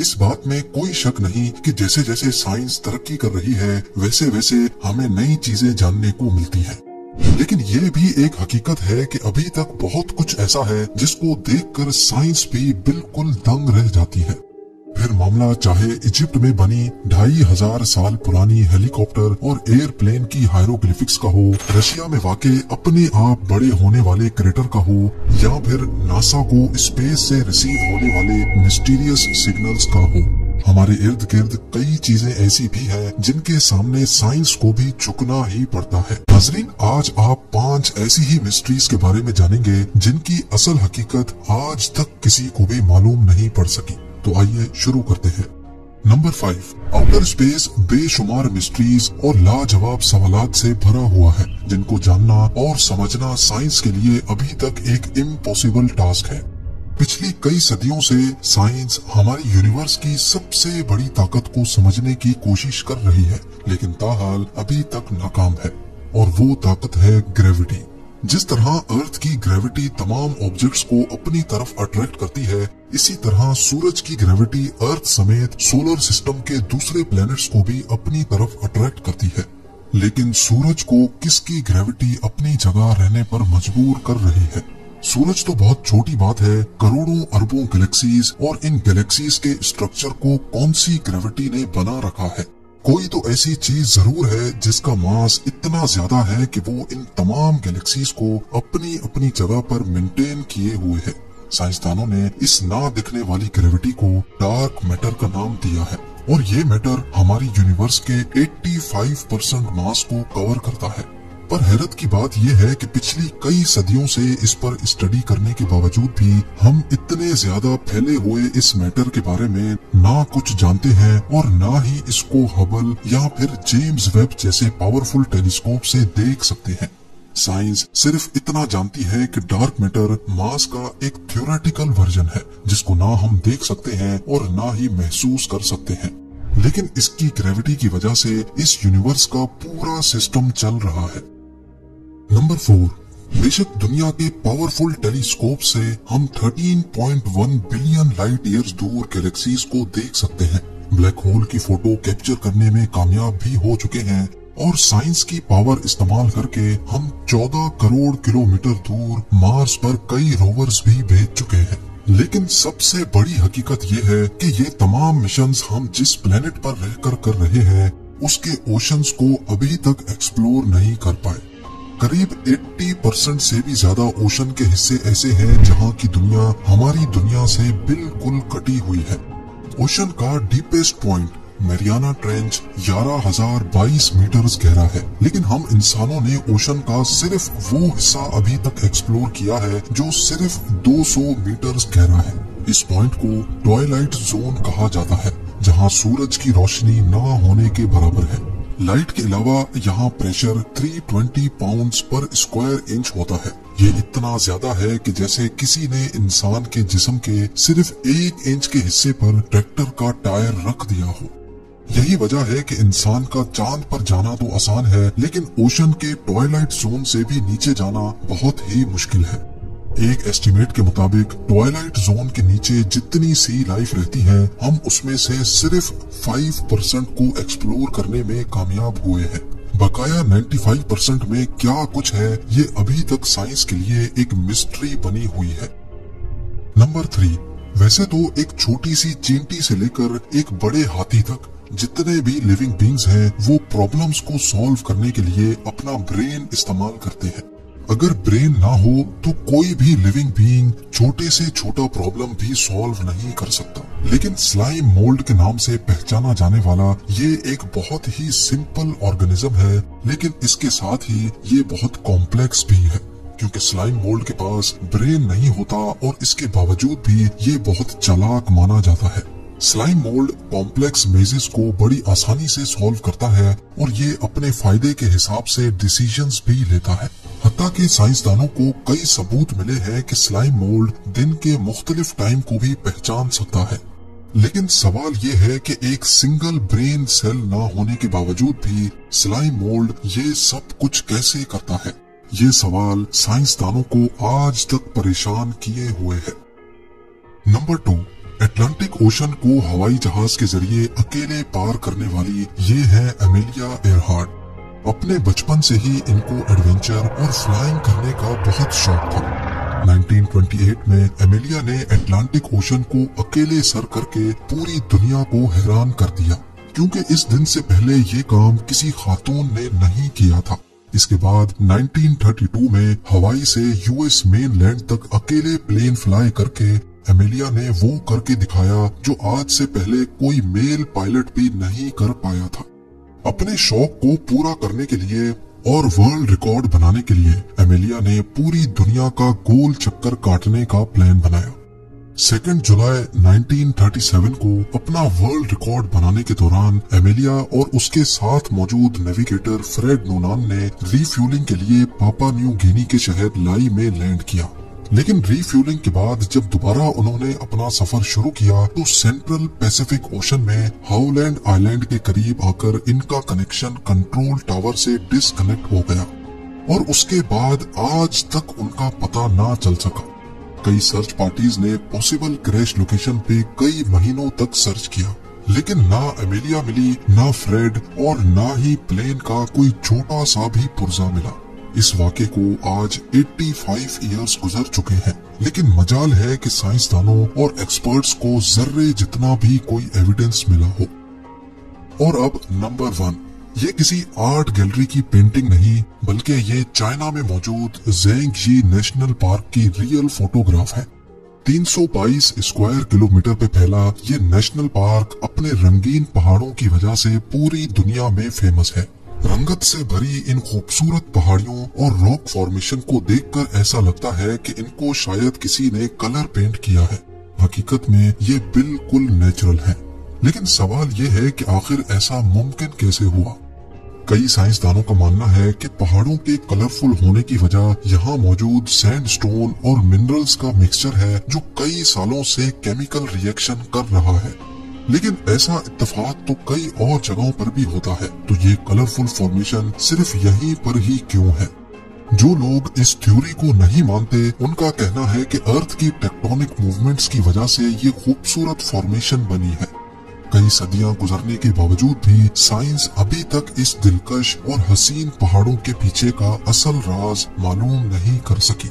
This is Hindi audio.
इस बात में कोई शक नहीं कि जैसे जैसे साइंस तरक्की कर रही है वैसे वैसे हमें नई चीज़ें जानने को मिलती हैं। लेकिन ये भी एक हकीकत है कि अभी तक बहुत कुछ ऐसा है जिसको देखकर साइंस भी बिल्कुल दंग रह जाती है फिर मामला चाहे इजिप्ट में बनी ढाई हज़ार साल पुरानी हेलीकॉप्टर और एयरप्लेन की हायरोग्लिफिक्स का हो, रशिया में वाकई अपने आप बड़े होने वाले क्रेटर का हो, या फिर नासा को स्पेस से रिसीव होने वाले मिस्टीरियस सिग्नल्स का हो। हमारे इर्द गिर्द कई चीज़ें ऐसी भी हैं जिनके सामने साइंस को भी झुकना ही पड़ता है। नाजरीन, आज आप पाँच ऐसी ही मिस्ट्रीज के बारे में जानेंगे जिनकी असल हकीकत आज तक किसी को भी मालूम नहीं पड़ सकी। तो आइए शुरू करते हैं। नंबर फाइव आउटर स्पेस बेशुमार मिस्ट्रीज और लाजवाब सवालात से भरा हुआ है, जिनको जानना और समझना साइंस के लिए अभी तक एक इम्पॉसिबल टास्क है। पिछली कई सदियों से साइंस हमारी यूनिवर्स की सबसे बड़ी ताकत को समझने की कोशिश कर रही है, लेकिन ताहाल अभी तक नाकाम है, और वो ताकत है ग्रेविटी जिस तरह अर्थ की ग्रेविटी तमाम ऑब्जेक्ट्स को अपनी तरफ़ अट्रैक्ट करती है, इसी तरह सूरज की ग्रेविटी अर्थ समेत सोलर सिस्टम के दूसरे प्लैनेट्स को भी अपनी तरफ़ अट्रैक्ट करती है। लेकिन सूरज को किसकी ग्रेविटी अपनी जगह रहने पर मजबूर कर रही है? सूरज तो बहुत छोटी बात है, करोड़ों अरबों गैलेक्सीज और इन गैलेक्सीज के स्ट्रक्चर को कौन सी ग्रेविटी ने बना रखा है? कोई तो ऐसी चीज़ ज़रूर है जिसका मास इतना ज़्यादा है कि वो इन तमाम गैलेक्सीज को अपनी अपनी जगह पर मेंटेन किए हुए है। साइंसदानों ने इस ना दिखने वाली ग्रेविटी को डार्क मैटर का नाम दिया है। और ये मैटर हमारी यूनिवर्स के 85 परसेंट मास को कवर करता है। पर हैरत की बात यह है कि पिछली कई सदियों से इस पर स्टडी करने के बावजूद भी हम इतने ज़्यादा फैले हुए इस मैटर के बारे में ना कुछ जानते हैं और ना ही इसको हबल या फिर जेम्स वेब जैसे पावरफुल टेलीस्कोप से देख सकते हैं। साइंस सिर्फ़ इतना जानती है कि डार्क मैटर मास का एक थ्योरेटिकल वर्जन है, जिसको ना हम देख सकते हैं और ना ही महसूस कर सकते हैं। लेकिन इसकी ग्रेविटी की वजह से इस यूनिवर्स का पूरा सिस्टम चल रहा है। नंबर फोर बेशक दुनिया के पावरफुल टेलीस्कोप से हम 13.1 बिलियन लाइट ईयर्स दूर गैलेक्सीज को देख सकते हैं। ब्लैक होल की फ़ोटो कैप्चर करने में कामयाब भी हो चुके हैं और साइंस की पावर इस्तेमाल करके हम 14 करोड़ किलोमीटर दूर मार्स पर कई रोवर्स भी भेज चुके हैं। लेकिन सबसे बड़ी हकीकत ये है कि ये तमाम मिशन हम जिस प्लेनेट पर रहकर कर रहे हैं, उसके ओशंस को अभी तक एक्सप्लोर नहीं कर पाए। करीब 80 परसेंट से भी ज़्यादा ओशन के हिस्से ऐसे हैं जहाँ की दुनिया, हमारी दुनिया से बिल्कुल कटी हुई है। ओशन का डीपेस्ट पॉइंट, मेरियाना ट्रेंच, ग्यारह हज़ार बाईस मीटर गहरा है। लेकिन हम इंसानों ने ओशन का सिर्फ़ वो हिस्सा अभी तक एक्सप्लोर किया है जो सिर्फ़ 200 मीटर गहरा है। इस पॉइंट को टॉयलाइट जोन कहा जाता है, जहाँ सूरज की रोशनी न होने के बराबर है। लाइट के अलावा यहाँ pressure 320 pounds per square inch होता है। ये इतना ज़्यादा है कि जैसे किसी ने इंसान के जिस्म के सिर्फ़ एक इंच के हिस्से पर ट्रैक्टर का टायर रख दिया हो। यही वजह है कि इंसान का चाँद पर जाना तो आसान है, लेकिन ओशन के टॉयलाइट जोन से भी नीचे जाना बहुत ही मुश्किल है। एक एस्टिमेट के मुताबिक ट्वाइलाइट जोन के नीचे जितनी सी लाइफ रहती है, हम उसमें से सिर्फ़ 5 परसेंट को एक्सप्लोर करने में कामयाब हुए हैं। बकाया 95 परसेंट में क्या कुछ है, ये अभी तक साइंस के लिए एक मिस्ट्री बनी हुई है। नंबर थ्री वैसे तो एक छोटी सी चींटी से लेकर एक बड़े हाथी तक जितने भी लिविंग बींग्स हैं, वो प्रॉब्लम्स को सॉल्व करने के लिए अपना ब्रेन इस्तेमाल करते हैं। अगर ब्रेन ना हो तो कोई भी लिविंग बीइंग छोटे से छोटा प्रॉब्लम भी सॉल्व नहीं कर सकता। लेकिन स्लाइम मोल्ड के नाम से पहचाना जाने वाला ये एक बहुत ही सिंपल ऑर्गेनिज्म है, लेकिन इसके साथ ही ये बहुत कॉम्प्लेक्स भी है। क्योंकि स्लाइम मोल्ड के पास ब्रेन नहीं होता और इसके बावजूद भी ये बहुत चालाक माना जाता है। स्लाइम मोल्ड कॉम्प्लेक्स मेजेस को बड़ी आसानी से सॉल्व करता है और ये अपने फ़ायदे के हिसाब से डिसीजंस भी लेता है। हत्या के साइंसदानों को कई सबूत मिले हैं कि स्लाइम मोल्ड दिन के मुख्तलिफ़ टाइम को भी पहचान सकता है। लेकिन सवाल ये है कि एक सिंगल ब्रेन सेल न होने के बावजूद भी स्लाइम मोल्ड ये सब कुछ कैसे करता है? ये सवाल साइंसदानों को आज तक परेशान किए हुए है। नंबर टू, अटलांटिक ओशन को हवाई जहाज़ के ज़रिए अकेले पार करने वाली ये है एमेलिया एयरहार्ट अपने बचपन से ही इनको एडवेंचर और फ्लाइंग करने का बहुत शौक था। 1928 में एमिलिया ने अटलांटिक ओशन को अकेले सर करके पूरी दुनिया को हैरान कर दिया, क्योंकि इस दिन से पहले ये काम किसी खातून ने नहीं किया था। इसके बाद 1932 में हवाई से यूएस मेन लैंड तक अकेले प्लेन फ्लाई करके एमिलिया ने वो करके दिखाया जो आज से पहले कोई मेल पायलट भी नहीं कर पाया था। अपने शौक को पूरा करने के लिए और वर्ल्ड रिकॉर्ड बनाने के लिए एमेलिया ने पूरी दुनिया का गोल चक्कर काटने का प्लान बनाया। सेकेंड जुलाई 1937 को अपना वर्ल्ड रिकॉर्ड बनाने के दौरान एमेलिया और उसके साथ मौजूद नेविगेटर फ्रेड नोनान ने रिफ्यूलिंग के लिए पापा न्यू गिनी के शहर लाई में लैंड किया। लेकिन रिफ्यूलिंग के बाद जब दोबारा उन्होंने अपना सफ़र शुरू किया तो सेंट्रल पैसिफिक ओशन में हाउलैंड आइलैंड के करीब आकर इनका कनेक्शन कंट्रोल टावर से डिसकनेक्ट हो गया और उसके बाद आज तक उनका पता ना चल सका। कई सर्च पार्टीज़ ने पॉसिबल क्रैश लोकेशन पे कई महीनों तक सर्च किया, लेकिन ना एमिलिया मिली, ना फ्रेड और ना ही प्लेन का कोई छोटा सा भी पुर्जा मिला। इस वाक़े को आज 85 इयर्स गुजर चुके हैं। लेकिन मजाल है कि साइंसदानों और एक्सपर्ट्स को जर्रे जितना भी कोई एविडेंस मिला हो। और अब नंबर वन ये किसी आर्ट गैलरी की पेंटिंग नहीं, बल्कि ये चाइना में मौजूद जेंग जी नेशनल पार्क की रियल फोटोग्राफ है। 322 स्क्वायर किलोमीटर पे फैला ये नेशनल पार्क अपने रंगीन पहाड़ों की वजह से पूरी दुनिया में फ़ेमस है। रंगत से भरी इन खूबसूरत पहाड़ियों और रॉक फॉर्मेशन को देखकर ऐसा लगता है कि इनको शायद किसी ने कलर पेंट किया है। हकीकत में ये बिल्कुल नेचुरल है। लेकिन सवाल ये है कि आखिर ऐसा मुमकिन कैसे हुआ? कई साइंसदानों का मानना है कि पहाड़ों के कलरफुल होने की वजह यहाँ मौजूद सैंडस्टोन और मिनरल्स का मिक्सचर है, जो कई सालों से केमिकल रिएक्शन कर रहा है। लेकिन ऐसा इतफाक तो कई और जगहों पर भी होता है। तो ये कलरफुल फॉर्मेशन सिर्फ़ यहीं पर ही क्यों है? जो लोग इस थ्योरी को नहीं मानते, उनका कहना है कि अर्थ की टेक्टोनिक मूवमेंट्स की वजह से ये खूबसूरत फॉर्मेशन बनी है। कई सदियाँ गुजरने के बावजूद भी साइंस अभी तक इस दिलकश और हसीन पहाड़ों के पीछे का असल राज मालूम नहीं कर सकी।